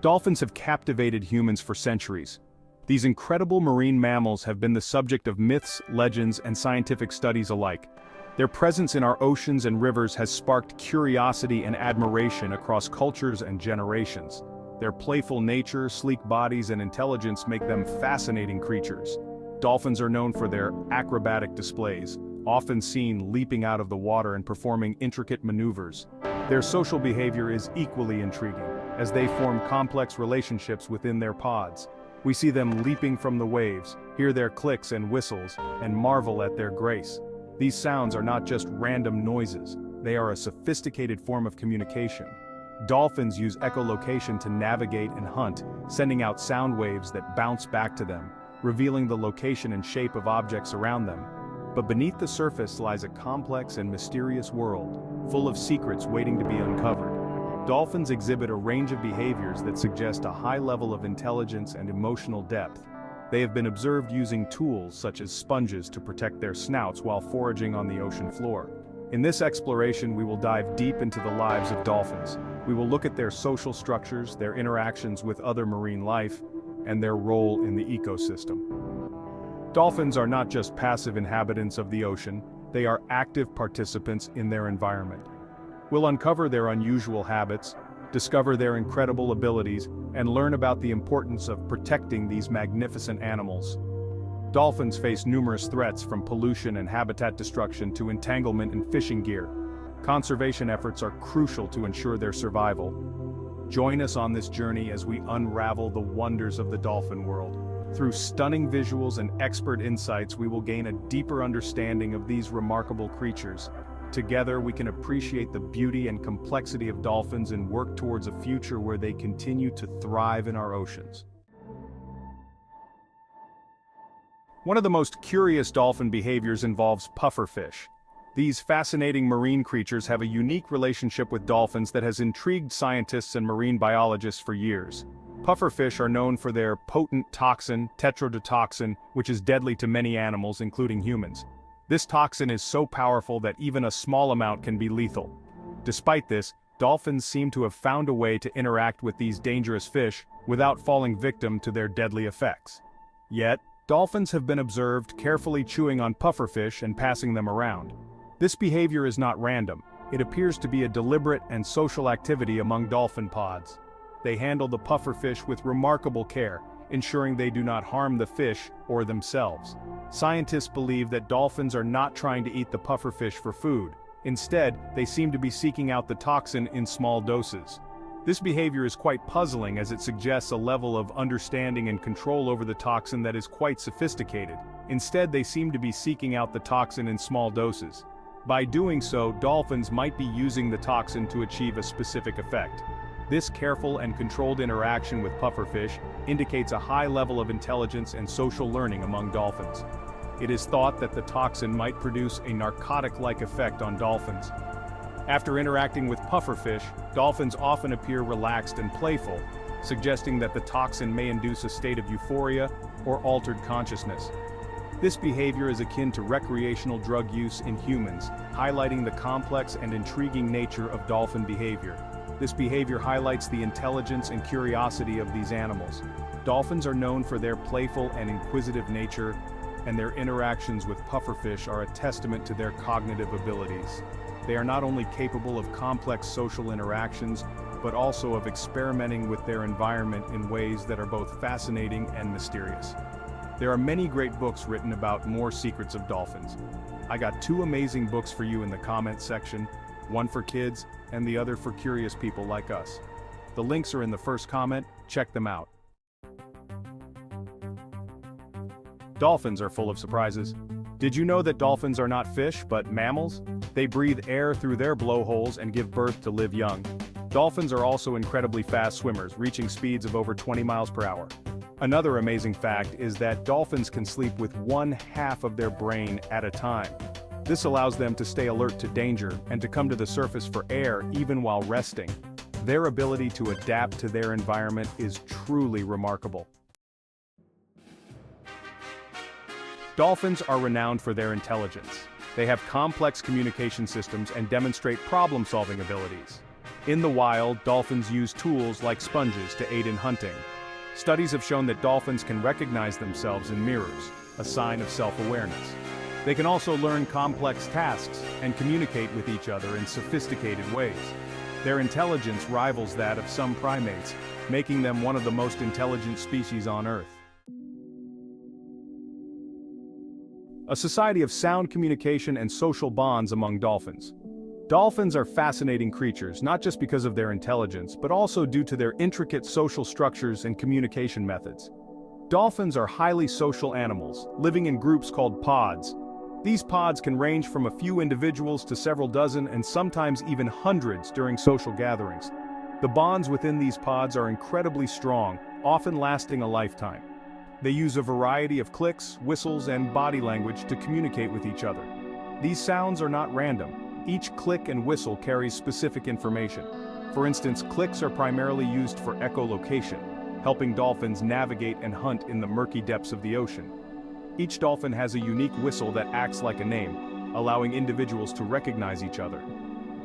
Dolphins have captivated humans for centuries. These incredible marine mammals have been the subject of myths, legends, and scientific studies alike. Their presence in our oceans and rivers has sparked curiosity and admiration across cultures and generations. Their playful nature, sleek bodies, and intelligence make them fascinating creatures. Dolphins are known for their acrobatic displays, often seen leaping out of the water and performing intricate maneuvers. Their social behavior is equally intriguing, as they form complex relationships within their pods. We see them leaping from the waves, hear their clicks and whistles, and marvel at their grace. These sounds are not just random noises, they are a sophisticated form of communication. Dolphins use echolocation to navigate and hunt, sending out sound waves that bounce back to them, revealing the location and shape of objects around them. But beneath the surface lies a complex and mysterious world, full of secrets waiting to be uncovered. Dolphins exhibit a range of behaviors that suggest a high level of intelligence and emotional depth. They have been observed using tools such as sponges to protect their snouts while foraging on the ocean floor. In this exploration we will dive deep into the lives of dolphins. We will look at their social structures, their interactions with other marine life, and their role in the ecosystem. Dolphins are not just passive inhabitants of the ocean, they are active participants in their environment. We'll uncover their unusual habits, discover their incredible abilities, and learn about the importance of protecting these magnificent animals. Dolphins face numerous threats from pollution and habitat destruction to entanglement in fishing gear. Conservation efforts are crucial to ensure their survival. Join us on this journey as we unravel the wonders of the dolphin world. Through stunning visuals and expert insights we will gain a deeper understanding of these remarkable creatures, Together we can appreciate the beauty and complexity of dolphins and work towards a future where they continue to thrive in our oceans. One of the most curious dolphin behaviors involves pufferfish. These fascinating marine creatures have a unique relationship with dolphins that has intrigued scientists and marine biologists for years. Pufferfish are known for their potent toxin, tetrodotoxin, which is deadly to many animals including humans. This toxin is so powerful that even a small amount can be lethal. Despite this, dolphins seem to have found a way to interact with these dangerous fish without falling victim to their deadly effects. Yet, dolphins have been observed carefully chewing on pufferfish and passing them around. This behavior is not random, it appears to be a deliberate and social activity among dolphin pods. They handle the pufferfish with remarkable care, ensuring they do not harm the fish or themselves. Scientists believe that dolphins are not trying to eat the pufferfish for food. Instead, they seem to be seeking out the toxin in small doses. This behavior is quite puzzling as it suggests a level of understanding and control over the toxin that is quite sophisticated. Instead they seem to be seeking out the toxin in small doses. By doing so, dolphins might be using the toxin to achieve a specific effect. This careful and controlled interaction with pufferfish indicates a high level of intelligence and social learning among dolphins. It is thought that the toxin might produce a narcotic-like effect on dolphins. After interacting with pufferfish, dolphins often appear relaxed and playful, suggesting that the toxin may induce a state of euphoria or altered consciousness. This behavior is akin to recreational drug use in humans, highlighting the complex and intriguing nature of dolphin behavior. This behavior highlights the intelligence and curiosity of these animals. Dolphins are known for their playful and inquisitive nature, and their interactions with pufferfish are a testament to their cognitive abilities. They are not only capable of complex social interactions, but also of experimenting with their environment in ways that are both fascinating and mysterious. There are many great books written about more secrets of dolphins. I got two amazing books for you in the comments section, one for kids and the other for curious people like us. The links are in the first comment, check them out. Dolphins are full of surprises. Did you know that dolphins are not fish, but mammals? They breathe air through their blowholes and give birth to live young. Dolphins are also incredibly fast swimmers, reaching speeds of over 20 miles per hour. Another amazing fact is that dolphins can sleep with one half of their brain at a time. This allows them to stay alert to danger and to come to the surface for air even while resting. Their ability to adapt to their environment is truly remarkable. Dolphins are renowned for their intelligence. They have complex communication systems and demonstrate problem-solving abilities. In the wild, dolphins use tools like sponges to aid in hunting. Studies have shown that dolphins can recognize themselves in mirrors, a sign of self-awareness. They can also learn complex tasks and communicate with each other in sophisticated ways. Their intelligence rivals that of some primates, making them one of the most intelligent species on Earth. A society of sound communication and social bonds among dolphins. Dolphins are fascinating creatures not just because of their intelligence but also due to their intricate social structures and communication methods. Dolphins are highly social animals, living in groups called pods, these pods can range from a few individuals to several dozen and sometimes even hundreds during social gatherings. The bonds within these pods are incredibly strong, often lasting a lifetime. They use a variety of clicks, whistles, and body language to communicate with each other. These sounds are not random. Each click and whistle carries specific information. For instance, clicks are primarily used for echolocation, helping dolphins navigate and hunt in the murky depths of the ocean. Each dolphin has a unique whistle that acts like a name, allowing individuals to recognize each other.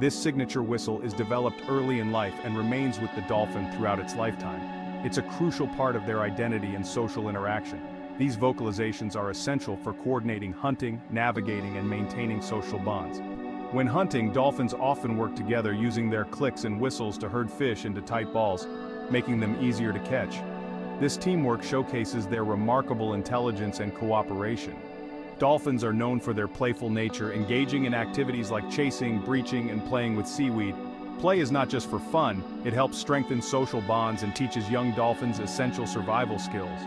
This signature whistle is developed early in life and remains with the dolphin throughout its lifetime. It's a crucial part of their identity and social interaction. These vocalizations are essential for coordinating hunting, navigating and maintaining social bonds. When hunting, dolphins often work together using their clicks and whistles to herd fish into tight balls, making them easier to catch. This teamwork showcases their remarkable intelligence and cooperation. Dolphins are known for their playful nature, engaging in activities like chasing, breaching, and playing with seaweed. Play is not just for fun, it helps strengthen social bonds and teaches young dolphins essential survival skills.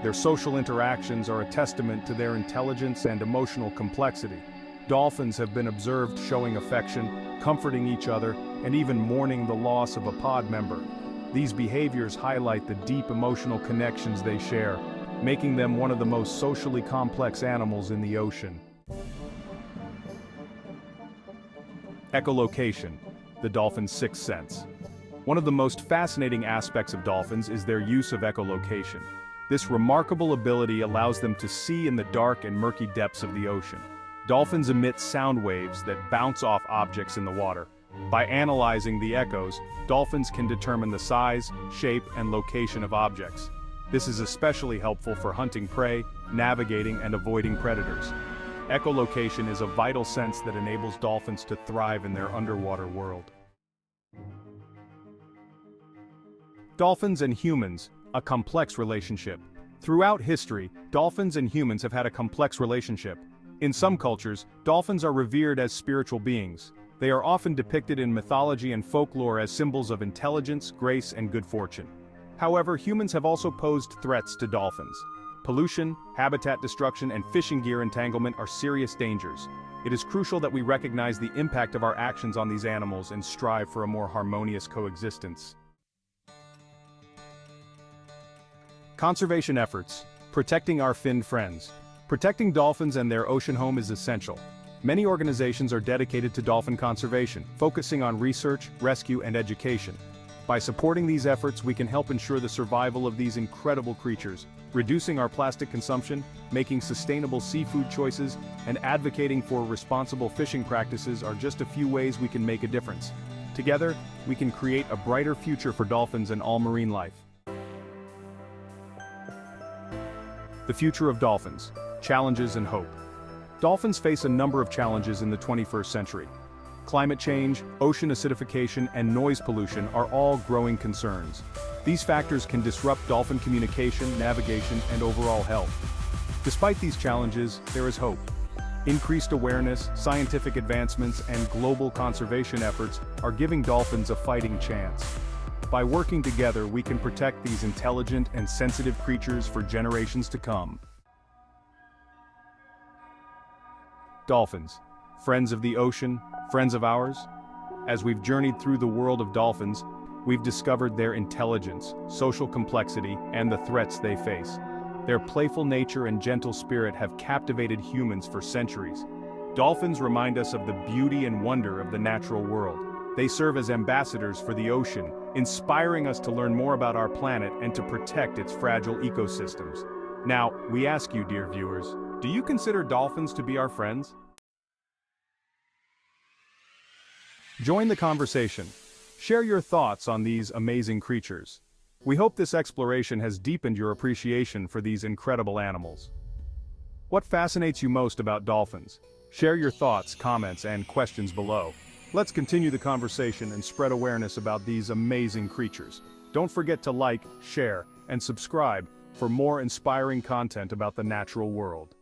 Their social interactions are a testament to their intelligence and emotional complexity. Dolphins have been observed showing affection, comforting each other, and even mourning the loss of a pod member. These behaviors highlight the deep emotional connections they share, making them one of the most socially complex animals in the ocean. Echolocation, the dolphin's sixth sense. One of the most fascinating aspects of dolphins is their use of echolocation. This remarkable ability allows them to see in the dark and murky depths of the ocean. Dolphins emit sound waves that bounce off objects in the water, by analyzing the echoes, dolphins can determine the size, shape, and location of objects. This is especially helpful for hunting prey, navigating and avoiding predators. Echolocation is a vital sense that enables dolphins to thrive in their underwater world. Dolphins and humans, a complex relationship. Throughout history, dolphins and humans have had a complex relationship. In some cultures, dolphins are revered as spiritual beings, they are often depicted in mythology and folklore as symbols of intelligence, grace, and good fortune. However, humans have also posed threats to dolphins. Pollution, habitat destruction, and fishing gear entanglement are serious dangers. It is crucial that we recognize the impact of our actions on these animals and strive for a more harmonious coexistence. Conservation efforts. Protecting our finned friends. Protecting dolphins and their ocean home is essential. Many organizations are dedicated to dolphin conservation, focusing on research, rescue, and education. By supporting these efforts we can help ensure the survival of these incredible creatures, reducing our plastic consumption, making sustainable seafood choices, and advocating for responsible fishing practices are just a few ways we can make a difference. Together, we can create a brighter future for dolphins and all marine life. The future of dolphins, challenges and hope. Dolphins face a number of challenges in the 21st century. Climate change, ocean acidification, and noise pollution are all growing concerns. These factors can disrupt dolphin communication, navigation, and overall health. Despite these challenges, there is hope. Increased awareness, scientific advancements, and global conservation efforts are giving dolphins a fighting chance. By working together we can protect these intelligent and sensitive creatures for generations to come. Dolphins. Friends of the ocean, friends of ours? As we've journeyed through the world of dolphins, we've discovered their intelligence, social complexity, and the threats they face. Their playful nature and gentle spirit have captivated humans for centuries. Dolphins remind us of the beauty and wonder of the natural world. They serve as ambassadors for the ocean, inspiring us to learn more about our planet and to protect its fragile ecosystems. Now, we ask you, dear viewers, do you consider dolphins to be our friends? Join the conversation. Share your thoughts on these amazing creatures. We hope this exploration has deepened your appreciation for these incredible animals. What fascinates you most about dolphins? Share your thoughts, comments, and questions below. Let's continue the conversation and spread awareness about these amazing creatures. Don't forget to like, share, and subscribe for more inspiring content about the natural world.